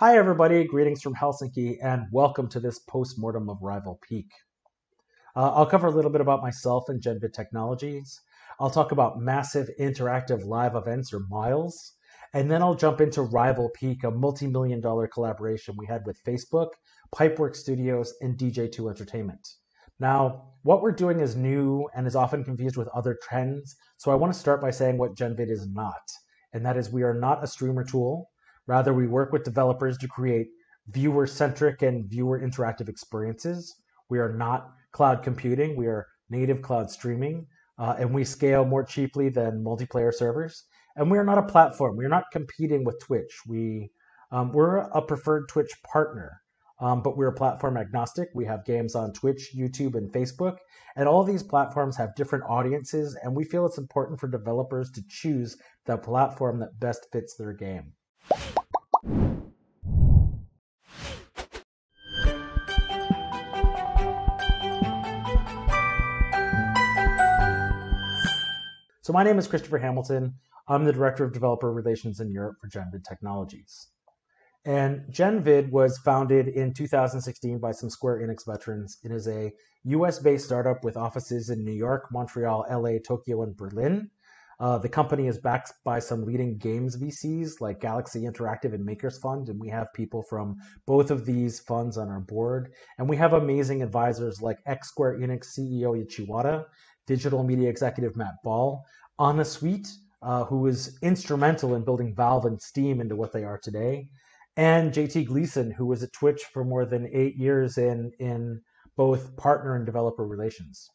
Hi, everybody. Greetings from Helsinki, and welcome to this post-mortem of Rival Peak. Uh, I'll cover a little bit about myself and Genvid Technologies. I'll talk about massive interactive live events, or MILES, and then I'll jump into Rival Peak, a multi-million dollar collaboration we had with Facebook, Pipework Studios, and DJ2 Entertainment. Now, what we're doing is new and is often confused with other trends, so I want to start by saying what Genvid is not, and that is we are not a streamer tool. Rather, we work with developers to create viewer centric and viewer interactive experiences. We are not cloud computing, we are native cloud streaming, uh, and we scale more cheaply than multiplayer servers. And we are not a platform, we are not competing with Twitch. We, um, we're a preferred Twitch partner. Um, but we're platform agnostic. We have games on Twitch, YouTube, and Facebook. And all these platforms have different audiences, and we feel it's important for developers to choose the platform that best fits their game. So my name is Christopher Hamilton. I'm the Director of Developer Relations in Europe for Genvid Technologies. And Genvid was founded in 2016 by some Square Enix veterans. It is a US based startup with offices in New York, Montreal, LA, Tokyo, and Berlin. Uh, the company is backed by some leading games VCs like Galaxy Interactive and Makers Fund, and we have people from both of these funds on our board. And we have amazing advisors like ex Square Enix CEO Yoichi digital media executive Matt Ball, Anna Sweet, uh, who was instrumental in building Valve and Steam into what they are today, and JT Gleason, who was at Twitch for more than eight years in, in both partner and developer relations.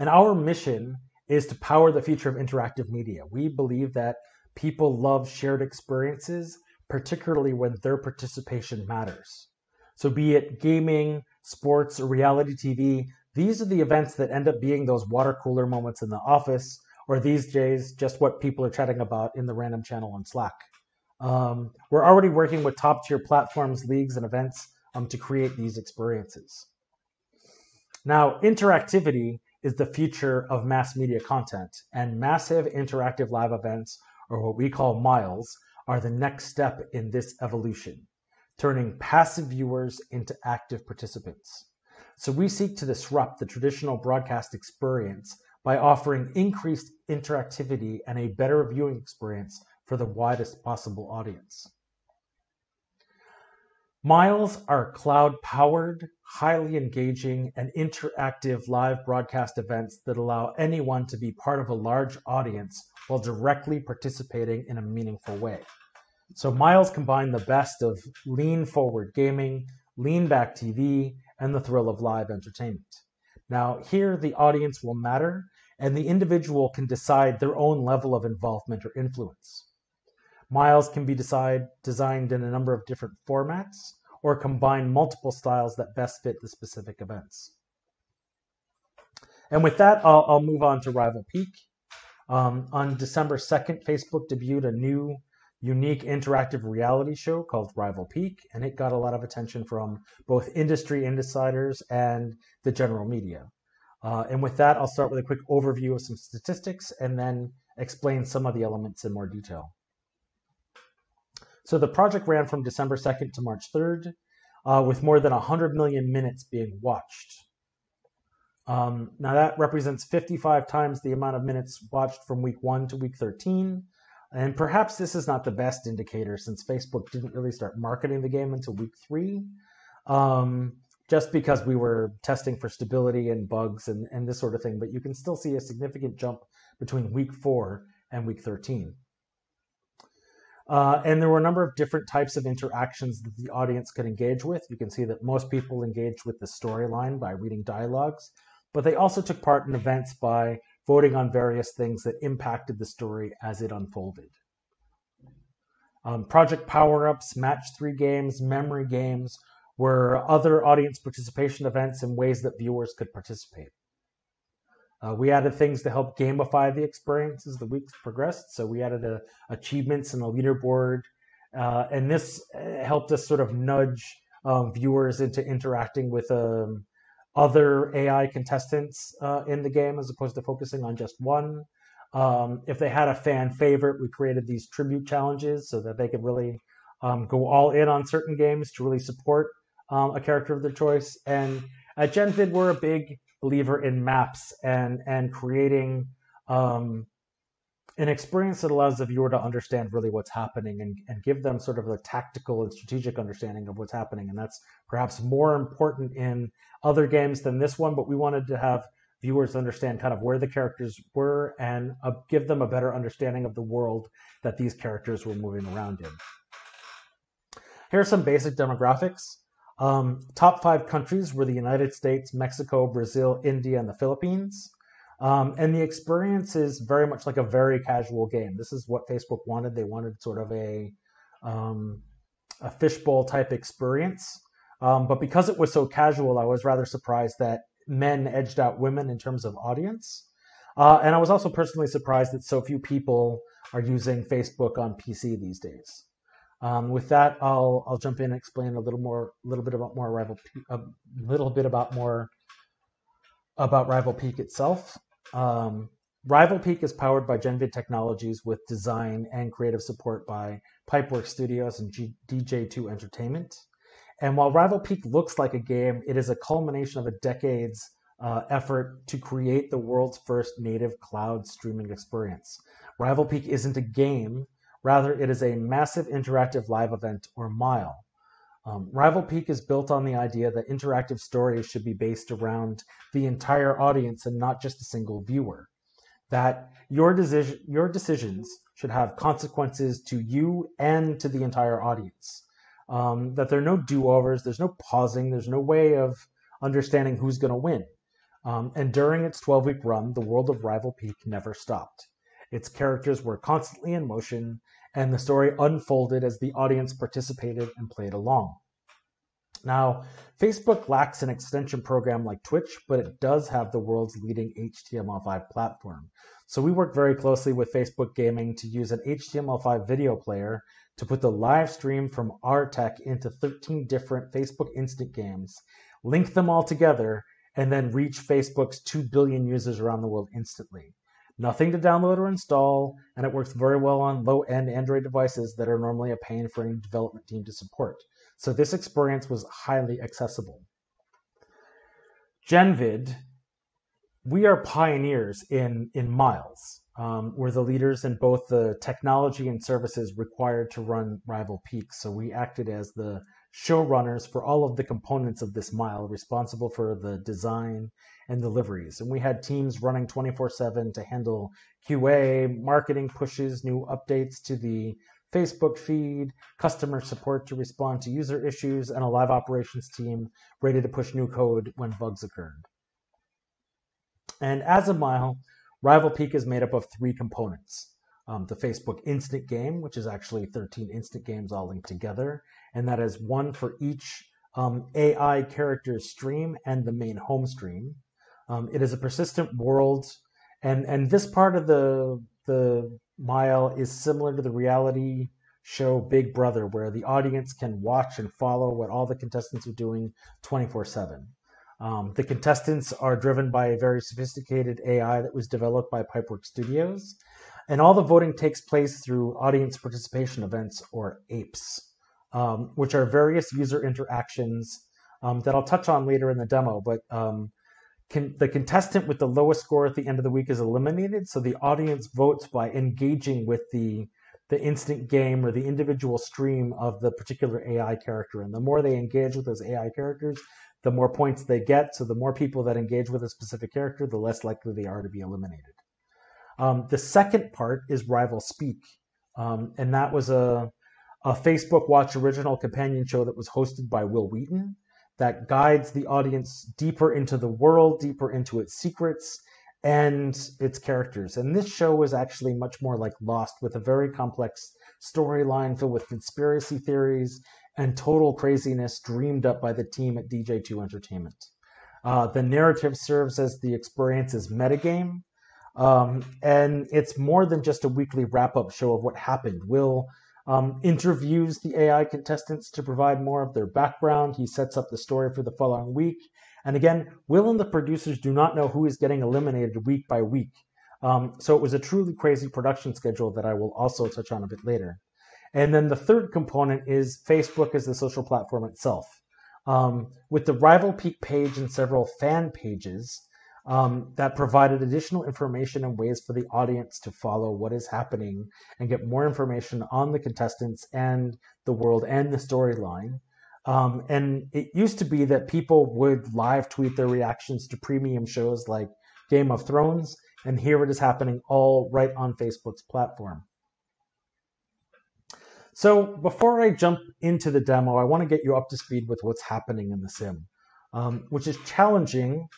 And our mission is to power the future of interactive media. We believe that people love shared experiences, particularly when their participation matters. So, be it gaming, sports, or reality TV, these are the events that end up being those water cooler moments in the office, or these days, just what people are chatting about in the random channel on Slack. Um, we're already working with top tier platforms, leagues, and events um, to create these experiences. Now, interactivity is the future of mass media content, and massive interactive live events, or what we call MILES, are the next step in this evolution, turning passive viewers into active participants. So we seek to disrupt the traditional broadcast experience by offering increased interactivity and a better viewing experience for the widest possible audience. Miles are cloud powered, highly engaging, and interactive live broadcast events that allow anyone to be part of a large audience while directly participating in a meaningful way. So, Miles combine the best of lean forward gaming, lean back TV, and the thrill of live entertainment. Now, here the audience will matter, and the individual can decide their own level of involvement or influence. Miles can be decide, designed in a number of different formats or combine multiple styles that best fit the specific events. And with that, I'll, I'll move on to Rival Peak. Um, on December 2nd, Facebook debuted a new, unique interactive reality show called Rival Peak, and it got a lot of attention from both industry insiders and the general media. Uh, and with that, I'll start with a quick overview of some statistics and then explain some of the elements in more detail. So the project ran from December 2nd to March 3rd, uh, with more than 100 million minutes being watched. Um, now that represents 55 times the amount of minutes watched from week 1 to week 13. And perhaps this is not the best indicator since Facebook didn't really start marketing the game until week 3. Um, just because we were testing for stability and bugs and, and this sort of thing, but you can still see a significant jump between week 4 and week 13. Uh, and there were a number of different types of interactions that the audience could engage with. You can see that most people engaged with the storyline by reading dialogues, but they also took part in events by voting on various things that impacted the story as it unfolded. Um, project power ups, match three games, memory games were other audience participation events and ways that viewers could participate. Uh, we added things to help gamify the experience as the weeks progressed. So we added a, achievements and a leaderboard, uh, and this uh, helped us sort of nudge um, viewers into interacting with um, other AI contestants uh, in the game as opposed to focusing on just one. Um, if they had a fan favorite, we created these tribute challenges so that they could really um, go all in on certain games to really support um, a character of their choice. And at Genvid, we're a big believer in maps and and creating um, an experience that allows the viewer to understand really what's happening and, and give them sort of a tactical and strategic understanding of what's happening. And that's perhaps more important in other games than this one, but we wanted to have viewers understand kind of where the characters were and uh, give them a better understanding of the world that these characters were moving around in. Here are some basic demographics. Um, top five countries were the United States, Mexico, Brazil, India, and the Philippines. Um, and the experience is very much like a very casual game. This is what Facebook wanted. They wanted sort of a um, a fishbowl type experience. Um, but because it was so casual, I was rather surprised that men edged out women in terms of audience. Uh, and I was also personally surprised that so few people are using Facebook on PC these days. Um, with that, I'll I'll jump in and explain a little more, a little bit about more Rival, a little bit about more about Rival Peak itself. Um, Rival Peak is powered by Genvid Technologies with design and creative support by Pipeworks Studios and G- DJ2 Entertainment. And while Rival Peak looks like a game, it is a culmination of a decade's uh, effort to create the world's first native cloud streaming experience. Rival Peak isn't a game, rather, it is a massive interactive live event or mile. Um, Rival Peak is built on the idea that interactive stories should be based around the entire audience and not just a single viewer. That your, decision, your decisions should have consequences to you and to the entire audience. Um, that there are no do overs, there's no pausing, there's no way of understanding who's going to win. Um, and during its 12 week run, the world of Rival Peak never stopped. Its characters were constantly in motion, and the story unfolded as the audience participated and played along. Now, Facebook lacks an extension program like Twitch, but it does have the world's leading HTML5 platform. So we work very closely with Facebook Gaming to use an HTML5 video player to put the live stream from our tech into 13 different Facebook instant games, link them all together, and then reach Facebook's 2 billion users around the world instantly. Nothing to download or install, and it works very well on low end Android devices that are normally a pain for any development team to support. So this experience was highly accessible. Genvid, we are pioneers in, in miles. Um, we're the leaders in both the technology and services required to run Rival peaks. So we acted as the showrunners for all of the components of this mile, responsible for the design and deliveries. And we had teams running 24 7 to handle QA, marketing pushes, new updates to the Facebook feed, customer support to respond to user issues, and a live operations team ready to push new code when bugs occurred. And as a mile, Rival Peak is made up of three components. Um, the Facebook Instant Game, which is actually 13 instant games all linked together, and that is one for each um, AI character stream and the main home stream. Um, it is a persistent world, and and this part of the the mile is similar to the reality show Big Brother, where the audience can watch and follow what all the contestants are doing 24 7. Um, the contestants are driven by a very sophisticated AI that was developed by Pipeworks Studios, and all the voting takes place through audience participation events or APEs, um, which are various user interactions um, that I'll touch on later in the demo. But um, can, the contestant with the lowest score at the end of the week is eliminated. So the audience votes by engaging with the the instant game or the individual stream of the particular AI character. And the more they engage with those AI characters, the more points they get. So the more people that engage with a specific character, the less likely they are to be eliminated. Um, the second part is Rival Speak, um, and that was a, a Facebook Watch original companion show that was hosted by Wil Wheaton that guides the audience deeper into the world, deeper into its secrets and its characters. And this show was actually much more like Lost, with a very complex storyline filled with conspiracy theories and total craziness dreamed up by the team at DJ2 Entertainment. Uh, the narrative serves as the experience's metagame, um, and it's more than just a weekly wrap up show of what happened. Wil um, interviews the AI contestants to provide more of their background. He sets up the story for the following week. And again, Wil and the producers do not know who is getting eliminated week by week. Um, so it was a truly crazy production schedule that I will also touch on a bit later. And then the third component is Facebook as the social platform itself. Um, with the Rival Peak page and several fan pages um, that provided additional information and ways for the audience to follow what is happening and get more information on the contestants and the world and the storyline. Um, and it used to be that people would live tweet their reactions to premium shows like Game of Thrones, and here it is happening all right on Facebook's platform. So before I jump into the demo, I want to get you up to speed with what's happening in the sim, um, which is challenging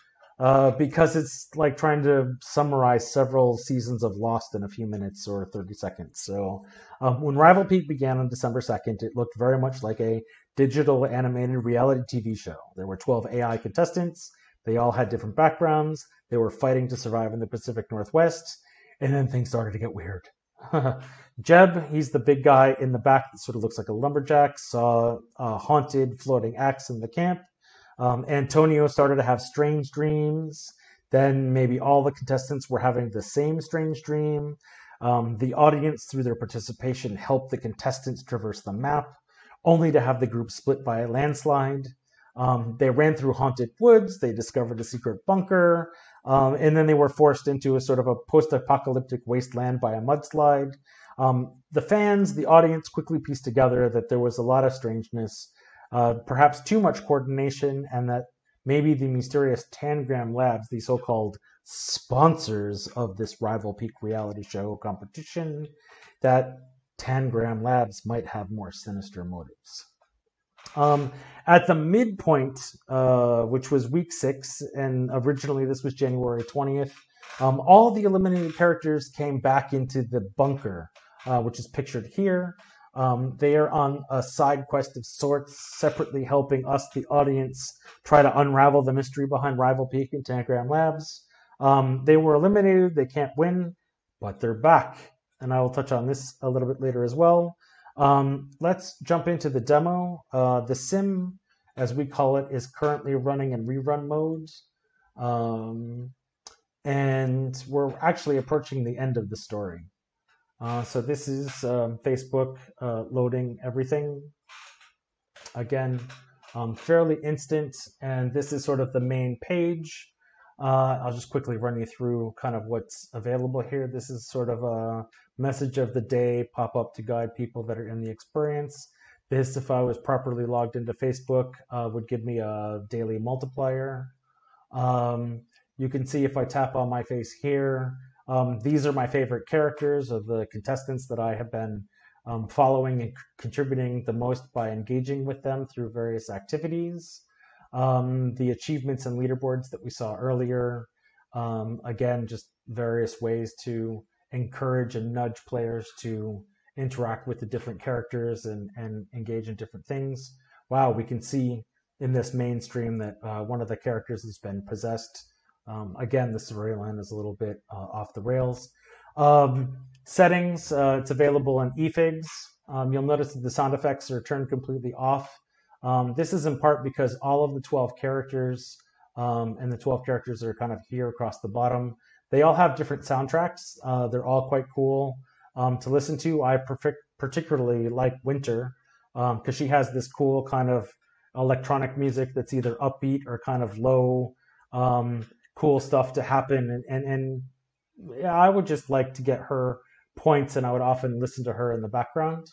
uh, because it's like trying to summarize several seasons of Lost in a few minutes or 30 seconds. So um, when Rival Peak began on December 2nd, it looked very much like a digital animated reality TV show. There were 12 AI contestants. They all had different backgrounds. They were fighting to survive in the Pacific Northwest. And then things started to get weird. Jeb, he's the big guy in the back that sort of looks like a lumberjack, saw a haunted floating axe in the camp. Um, Antonio started to have strange dreams. Then maybe all the contestants were having the same strange dream. Um, the audience, through their participation, helped the contestants traverse the map, only to have the group split by a landslide. Um, they ran through haunted woods. They discovered a secret bunker. Um, and then they were forced into a sort of a post apocalyptic wasteland by a mudslide. Um, the fans, the audience quickly pieced together that there was a lot of strangeness, uh, perhaps too much coordination, and that maybe the mysterious Tangram Labs, the so called sponsors of this Rival Peak reality show competition, that Tangram Labs might have more sinister motives. Um, at the midpoint, uh, which was week six, and originally this was January 20th, um, all the eliminated characters came back into the bunker, uh, which is pictured here. Um, they are on a side quest of sorts, separately helping us, the audience, try to unravel the mystery behind Rival Peak and Tangram Labs. Um, they were eliminated, they can't win, but they're back. And I will touch on this a little bit later as well. Um, let's jump into the demo. Uh, the sim, as we call it, is currently running in rerun mode. Um, and we're actually approaching the end of the story. Uh, so this is um, Facebook uh, loading everything. Again, um, fairly instant, and this is sort of the main page. Uh, I'll just quickly run you through kind of what's available here. This is sort of a message of the day pop up to guide people that are in the experience. This, if I was properly logged into Facebook, uh, would give me a daily multiplier. Um, you can see if I tap on my face here, um, these are my favorite characters of the contestants that I have been um, following and c- contributing the most by engaging with them through various activities. Um, the achievements and leaderboards that we saw earlier, um, again, just various ways to encourage and nudge players to interact with the different characters and, and engage in different things. Wow, we can see in this mainstream that uh, one of the characters has been possessed. Um, again, the storyline is a little bit uh, off the rails. Um, settings, uh, it's available in EFIGS. Um, you'll notice that the sound effects are turned completely off. Um, this is in part because all of the 12 characters um, and the 12 characters are kind of here across the bottom they all have different soundtracks. Uh, they're all quite cool um, to listen to. I particularly like Winter because she has this cool kind of electronic music that's either upbeat or kind of low, um, cool stuff to happen. And, and, and yeah, I would just like to get her points, and I would often listen to her in the background.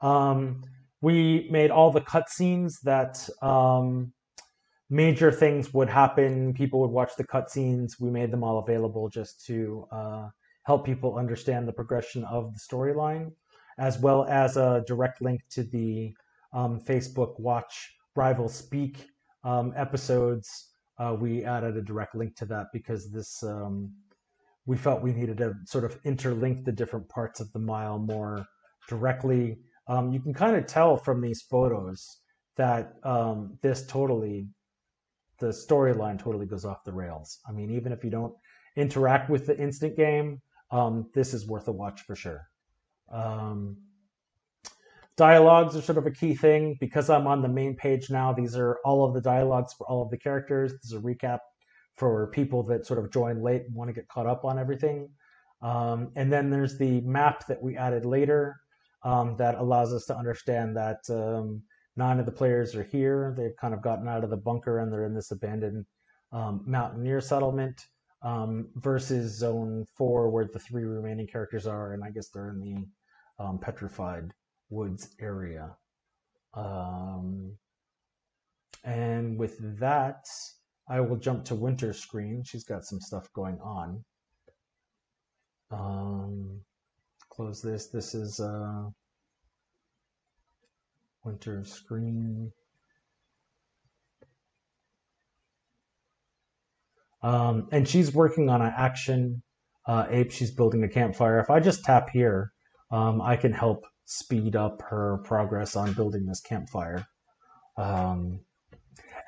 Um, we made all the cutscenes that um, major things would happen. People would watch the cutscenes. We made them all available just to uh, help people understand the progression of the storyline, as well as a direct link to the um, Facebook Watch Rival Speak um, episodes. Uh, we added a direct link to that because this um, we felt we needed to sort of interlink the different parts of the mile more directly. Um, you can kind of tell from these photos that um, this totally the storyline totally goes off the rails. I mean, even if you don't interact with the instant game, um, this is worth a watch for sure. Dialogues are sort of a key thing because I'm on the main page now. These are all of the dialogues for all of the characters. This is a recap for people that sort of join late and want to get caught up on everything. Um, and then there's the map that we added later. um, that allows us to understand that um, nine of the players are here. They've kind of gotten out of the bunker and they're in this abandoned um, mountaineer settlement um, versus zone four, where the three remaining characters are, and I guess they're in the um, petrified woods area. Um, and with that, I will jump to winter screen. She's got some stuff going on. Um, close this. This is uh, Winter's screen. Um, and she's working on an action uh, ape. She's building a campfire. If I just tap here, um, I can help speed up her progress on building this campfire. Um,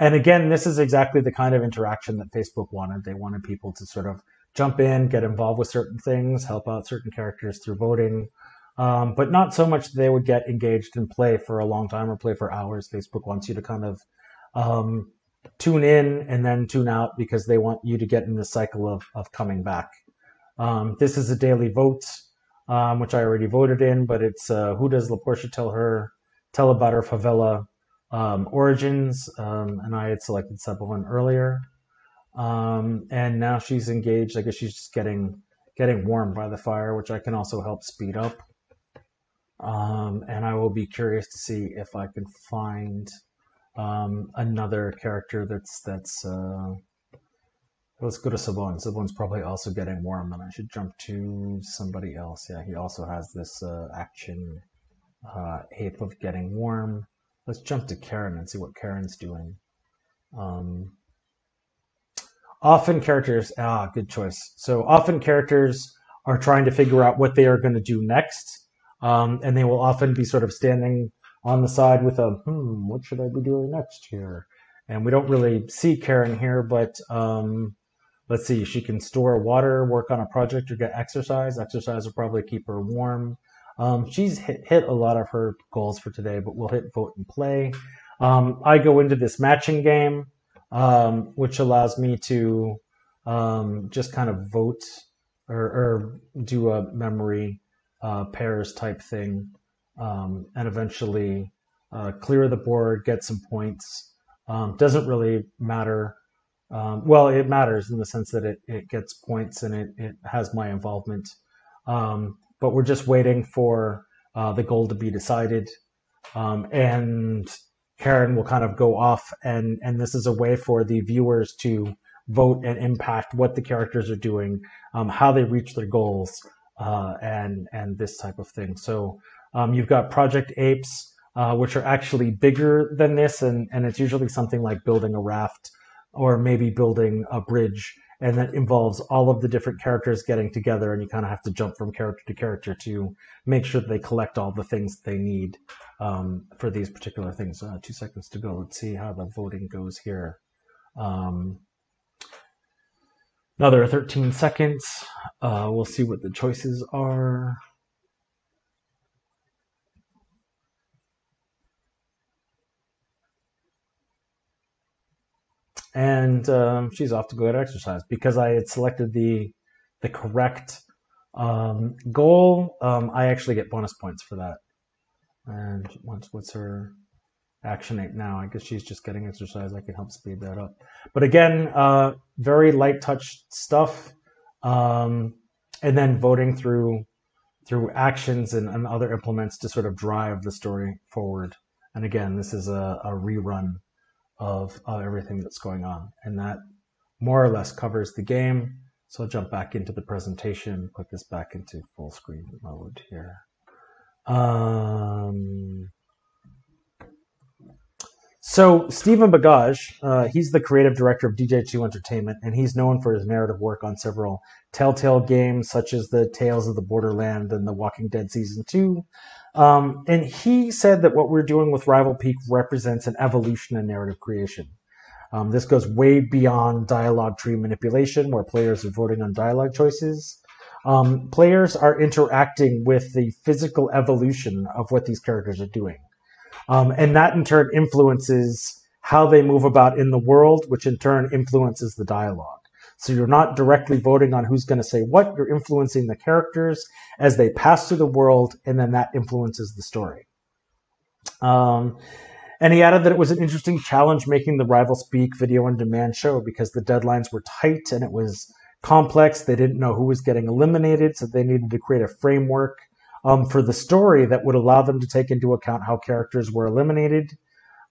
and again, this is exactly the kind of interaction that Facebook wanted. They wanted people to sort of jump in, get involved with certain things, help out certain characters through voting, um, but not so much that they would get engaged and play for a long time or play for hours. Facebook wants you to kind of um, tune in and then tune out because they want you to get in the cycle of, of coming back. Um, this is a daily vote, um, which I already voted in, but it's uh, who does LaPortia tell her, tell about her favela um, origins, um, and I had selected one earlier. Um, and now she's engaged. I guess she's just getting getting warm by the fire, which I can also help speed up. Um, and I will be curious to see if I can find um, another character that's that's. Uh, let's go to Sabon. Sabon's probably also getting warm, and I should jump to somebody else. Yeah, he also has this uh, action uh, ape of getting warm. Let's jump to Karen and see what Karen's doing. Um, often characters, ah, good choice. So often characters are trying to figure out what they are going to do next, um, and they will often be sort of standing on the side with a, hmm, what should I be doing next here? And we don't really see Karen here, but um, let's see, she can store water, work on a project, or get exercise. Exercise will probably keep her warm. Um, she's hit, hit, a lot of her goals for today, but we'll hit vote and play. Um, I go into this matching game, um, which allows me to um, just kind of vote or, or do a memory uh, pairs type thing, um, and eventually uh, clear the board, get some points. Um, doesn't really matter. Well, it matters in the sense that it, it gets points and it, it has my involvement. Um, but we're just waiting for uh, the goal to be decided. Um, and Karen will kind of go off, and and this is a way for the viewers to vote and impact what the characters are doing, um, how they reach their goals, uh, and and this type of thing. So um, you've got Project Apes, uh, which are actually bigger than this, and and it's usually something like building a raft or maybe building a bridge and that involves all of the different characters getting together and you kind of have to jump from character to character to make sure that they collect all the things they need um, for these particular things. Uh, two seconds to go. Let's see how the voting goes here. Um, another 13 seconds. Uh, we'll see what the choices are and um, she's off to go get exercise because I had selected the the correct um, goal. Um, I actually get bonus points for that. And what's what's her action ape now? I guess she's just getting exercise. I can help speed that up. But again, uh, very light touch stuff, um, and then voting through through actions and, and other implements to sort of drive the story forward. And again, this is a, a rerun of uh, everything that's going on. And that more or less covers the game. So I'll jump back into the presentation, put this back into full screen mode here. Um, so Stephan Bugaj, uh, he's the creative director of DJ2 Entertainment, and he's known for his narrative work on several Telltale games, such as the Tales of the Borderland and The Walking Dead Season 2, um, and he said that what we're doing with Rival Peak represents an evolution in narrative creation. Um, this goes way beyond dialogue tree manipulation, where players are voting on dialogue choices. Um, players are interacting with the physical evolution of what these characters are doing. Um, and that in turn influences how they move about in the world, which in turn influences the dialogue. So you're not directly voting on who's going to say what, you're influencing the characters as they pass through the world, and then that influences the story. Um, and he added that it was an interesting challenge making the Rival Speak video on demand show because the deadlines were tight and it was complex. They didn't know who was getting eliminated, so they needed to create a framework um, for the story that would allow them to take into account how characters were eliminated.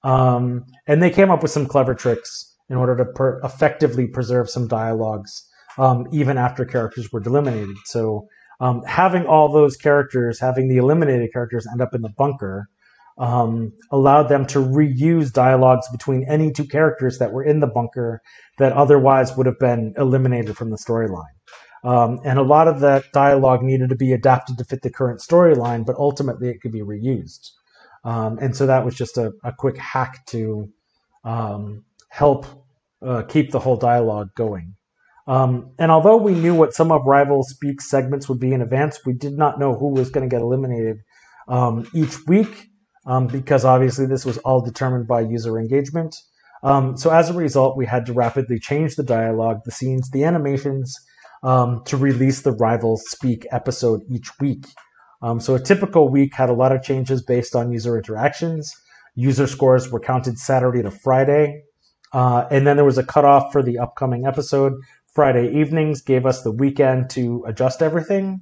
Um, and they came up with some clever tricks in order to per- effectively preserve some dialogues um, even after characters were eliminated. So um, having all those characters, having the eliminated characters end up in the bunker, um, allowed them to reuse dialogues between any two characters that were in the bunker that otherwise would have been eliminated from the storyline. Um, and a lot of that dialogue needed to be adapted to fit the current storyline, but ultimately it could be reused. Um, and so that was just a, a quick hack to um, help uh, keep the whole dialogue going. Um, and although we knew what some of Rival Speak segments would be in advance, we did not know who was going to get eliminated um, each week um, because obviously this was all determined by user engagement. So as a result, we had to rapidly change the dialogue, the scenes, the animations um, to release the Rival Speak episode each week. Um, so a typical week had a lot of changes based on user interactions. User scores were counted Saturday to Friday. Uh, and then there was a cutoff for the upcoming episode. Friday evenings gave us the weekend to adjust everything.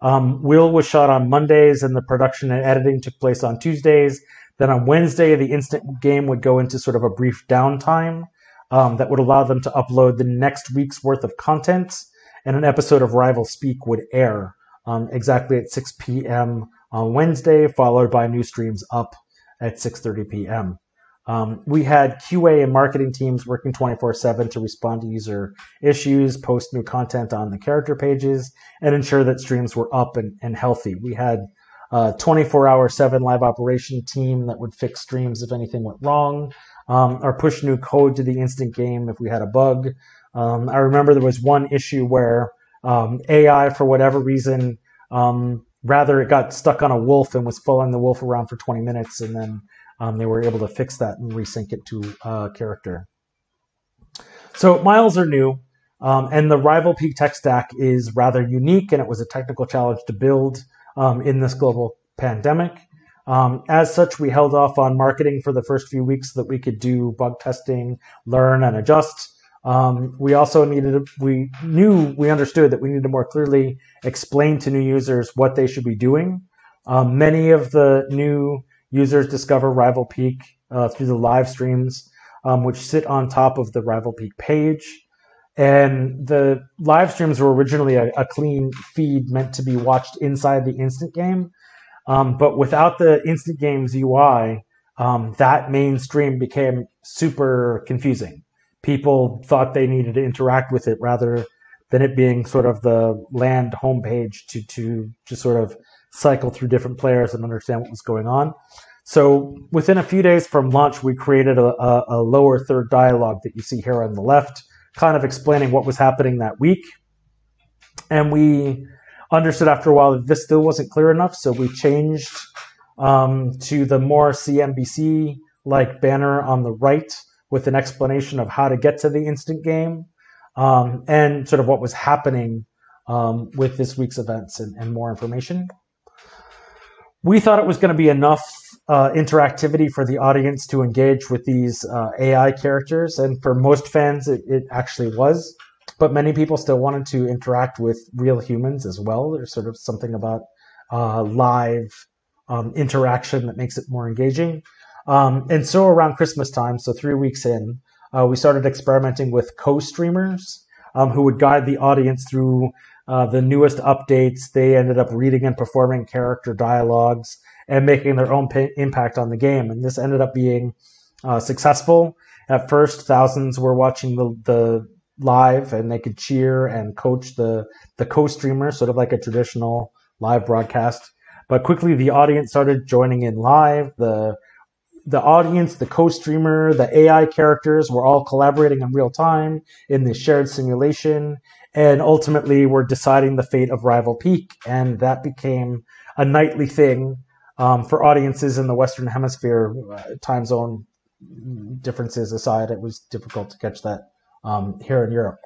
Um, Wil was shot on Mondays, and the production and editing took place on Tuesdays. Then on Wednesday, the instant game would go into sort of a brief downtime um, that would allow them to upload the next week's worth of content, and an episode of Rival Speak would air um, exactly at 6 p.m. on Wednesday, followed by new streams up at 6:30 p.m. Um, we had QA and marketing teams working 24 7 to respond to user issues, post new content on the character pages, and ensure that streams were up and, and healthy. We had a 24 hour 7 live operation team that would fix streams if anything went wrong, um, or push new code to the instant game if we had a bug. Um, I remember there was one issue where um, AI, for whatever reason, um, rather it got stuck on a wolf and was following the wolf around for 20 minutes and then um, they were able to fix that and resync it to uh, character. So miles are new, um, and the Rival Peak tech stack is rather unique, and it was a technical challenge to build in this global pandemic. Um, as such, we held off on marketing for the first few weeks so that we could do bug testing, learn, and adjust. Um, we also needed, we knew, we understood that we needed to more clearly explain to new users what they should be doing. Um, many of the new Users discover Rival Peak uh, through the live streams, um, which sit on top of the Rival Peak page. And the live streams were originally a, a clean feed meant to be watched inside the instant game. Um, but without the instant game's UI, um, that main stream became super confusing. People thought they needed to interact with it rather than it being sort of the land homepage to to just sort of cycle through different players and understand what was going on. So within a few days from launch, we created a, a, a lower third dialogue that you see here on the left, kind of explaining what was happening that week. And we understood after a while that this still wasn't clear enough, so we changed um, to the more CNBC like banner on the right with an explanation of how to get to the instant game um, and sort of what was happening um, with this week's events and, and more information we thought it was going to be enough uh, interactivity for the audience to engage with these uh, AI characters, and for most fans, it, it, actually was. But many people still wanted to interact with real humans as well. There's sort of something about uh, live um, interaction that makes it more engaging. Um, and so around Christmas time, so three weeks in, uh, we started experimenting with co-streamers um, who would guide the audience through uh, the newest updates, they ended up reading and performing character dialogues and making their own p- impact on the game. And this ended up being uh, successful. At first, thousands were watching the, the live and they could cheer and coach the, the co-streamer, sort of like a traditional live broadcast. But quickly, the audience started joining in live. The the audience, the co-streamer, the AI characters were all collaborating in real time in this shared simulation, and ultimately were deciding the fate of Rival Peak, and that became a nightly thing um, for audiences in the Western Hemisphere. Uh, time zone differences aside, it was difficult to catch that um, here in Europe.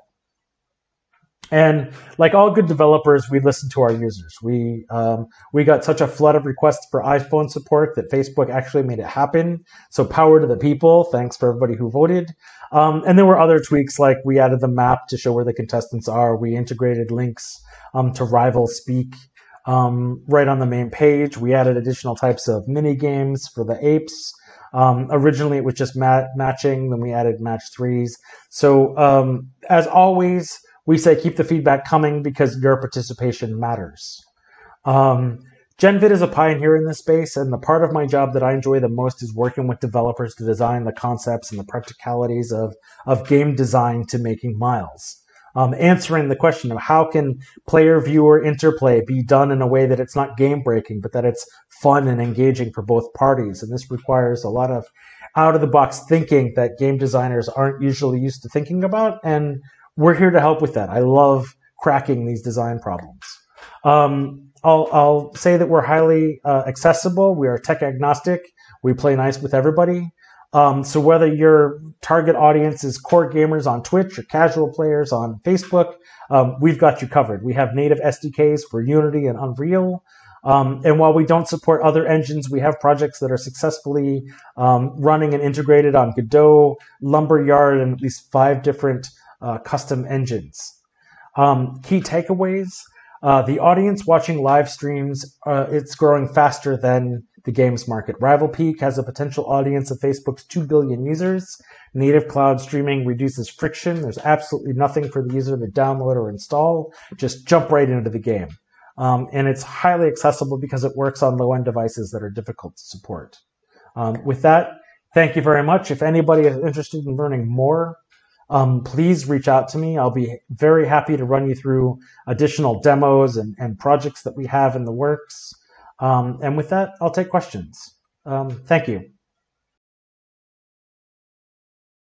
And like all good developers, we listen to our users. We um, we got such a flood of requests for iPhone support that Facebook actually made it happen. So power to the people! Thanks for everybody who voted. Um, and there were other tweaks like we added the map to show where the contestants are. We integrated links um, to Rival Speak um, right on the main page. We added additional types of mini games for the apes. Um, originally, it was just mat- matching. Then we added match threes. So um, as always we say keep the feedback coming because your participation matters. Um, Genvid is a pioneer in this space, and the part of my job that I enjoy the most is working with developers to design the concepts and the practicalities of, of game design to making miles. Um, answering the question of how can player viewer interplay be done in a way that it's not game breaking, but that it's fun and engaging for both parties. And this requires a lot of out of the box thinking that game designers aren't usually used to thinking about. And we're here to help with that. I love cracking these design problems. Um, I'll, I'll, say that we're highly uh, accessible. We are tech agnostic. We play nice with everybody. Um, so whether your target audience is core gamers on Twitch or casual players on Facebook, um, we've got you covered. We have native SDKs for Unity and Unreal. Um, and while we don't support other engines, we have projects that are successfully um, running and integrated on Godot, Lumberyard, and at least five different uh, custom engines. Um, key takeaways: uh, the audience watching live streams uh, it's growing faster than the games market. Rival Peak has a potential audience of Facebook's two billion users. Native cloud streaming reduces friction. There's absolutely nothing for the user to download or install. Just jump right into the game. Um, and it's highly accessible because it works on low end devices that are difficult to support. Um, with that, thank you very much. If anybody is interested in learning more um, please reach out to me. I'll be very happy to run you through additional demos and, and projects that we have in the works. Um, and with that, I'll take questions. Um, thank you.